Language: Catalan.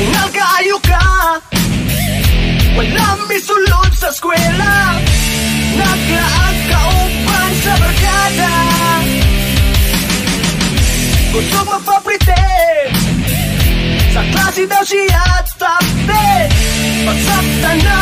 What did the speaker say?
Nalga ka Walang misulod sa eskwela. Naglaag ka kauban sa barkada. Gusto magpapritin Sa klase daw siya at top 10 Pagsakta na.